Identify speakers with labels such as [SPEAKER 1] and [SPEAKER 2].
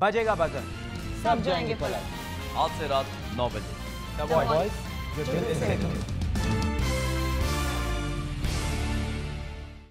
[SPEAKER 1] बजेगा बजर
[SPEAKER 2] सब जाएँगे पलट।
[SPEAKER 3] आज से रात नौ बजे।
[SPEAKER 1] The voice